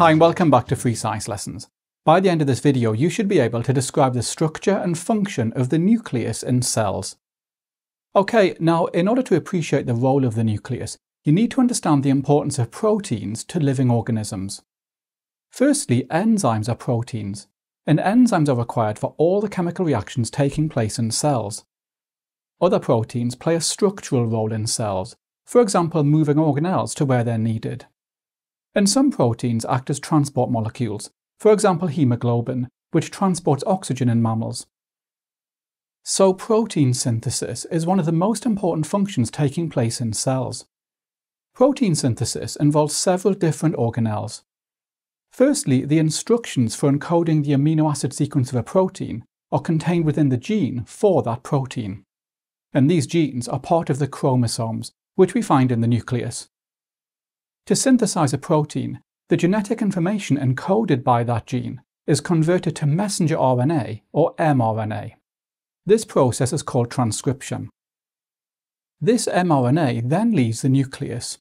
Hi and welcome back to Free Science Lessons. By the end of this video, you should be able to describe the structure and function of the nucleus in cells. Okay, now in order to appreciate the role of the nucleus, you need to understand the importance of proteins to living organisms. Firstly, enzymes are proteins, and enzymes are required for all the chemical reactions taking place in cells. Other proteins play a structural role in cells, for example moving organelles to where they're needed. And some proteins act as transport molecules, for example hemoglobin, which transports oxygen in mammals. So protein synthesis is one of the most important functions taking place in cells. Protein synthesis involves several different organelles. Firstly, the instructions for encoding the amino acid sequence of a protein are contained within the gene for that protein. And these genes are part of the chromosomes, which we find in the nucleus. To synthesize a protein, the genetic information encoded by that gene is converted to messenger RNA or mRNA. This process is called transcription. This mRNA then leaves the nucleus.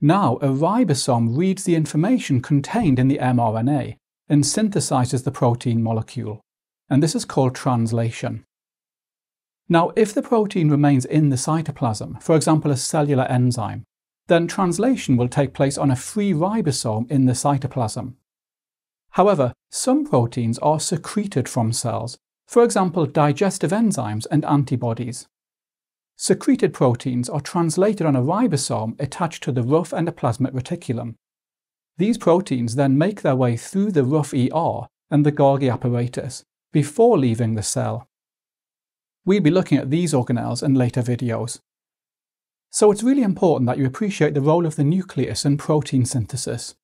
Now, a ribosome reads the information contained in the mRNA and synthesizes the protein molecule, and this is called translation. Now, if the protein remains in the cytoplasm, for example a cellular enzyme, then translation will take place on a free ribosome in the cytoplasm. However, some proteins are secreted from cells, for example digestive enzymes and antibodies. Secreted proteins are translated on a ribosome attached to the rough endoplasmic reticulum. These proteins then make their way through the rough ER and the Golgi apparatus before leaving the cell. We'll be looking at these organelles in later videos. So it's really important that you appreciate the role of the nucleus in protein synthesis.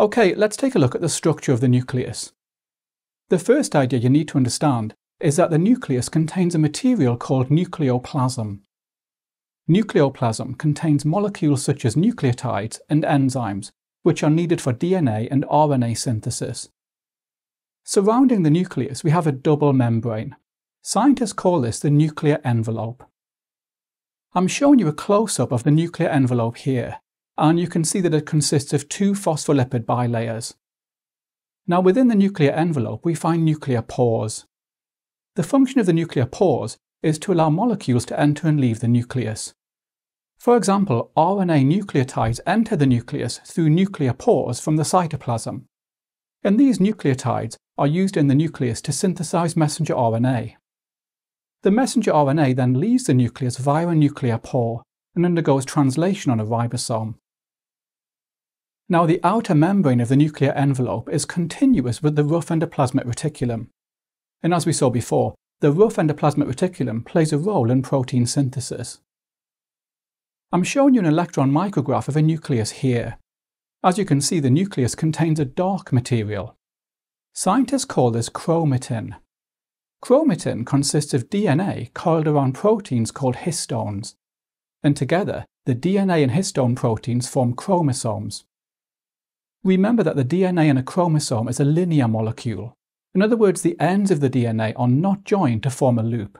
Okay, let's take a look at the structure of the nucleus. The first idea you need to understand is that the nucleus contains a material called nucleoplasm. Nucleoplasm contains molecules such as nucleotides and enzymes, which are needed for DNA and RNA synthesis. Surrounding the nucleus, we have a double membrane. Scientists call this the nuclear envelope. I'm showing you a close-up of the nuclear envelope here, and you can see that it consists of two phospholipid bilayers. Now within the nuclear envelope we find nuclear pores. The function of the nuclear pores is to allow molecules to enter and leave the nucleus. For example, RNA nucleotides enter the nucleus through nuclear pores from the cytoplasm. And these nucleotides are used in the nucleus to synthesize messenger RNA. The messenger RNA then leaves the nucleus via a nuclear pore and undergoes translation on a ribosome. Now the outer membrane of the nuclear envelope is continuous with the rough endoplasmic reticulum. And as we saw before, the rough endoplasmic reticulum plays a role in protein synthesis. I'm showing you an electron micrograph of a nucleus here. As you can see, the nucleus contains a dark material. Scientists call this chromatin, Chromatin consists of DNA coiled around proteins called histones, and together the DNA and histone proteins form chromosomes. Remember that the DNA in a chromosome is a linear molecule. In other words, the ends of the DNA are not joined to form a loop.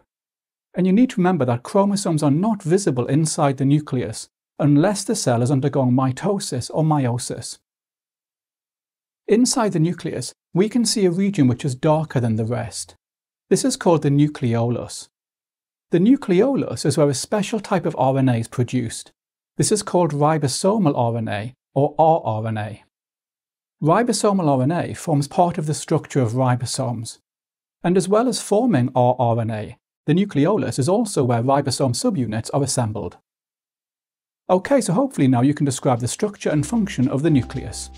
And you need to remember that chromosomes are not visible inside the nucleus unless the cell is undergoing mitosis or meiosis. Inside the nucleus, we can see a region which is darker than the rest. This is called the nucleolus. The nucleolus is where a special type of RNA is produced. This is called ribosomal RNA or rRNA. Ribosomal RNA forms part of the structure of ribosomes. And as well as forming rRNA, the nucleolus is also where ribosome subunits are assembled. Okay, so hopefully now you can describe the structure and function of the nucleus.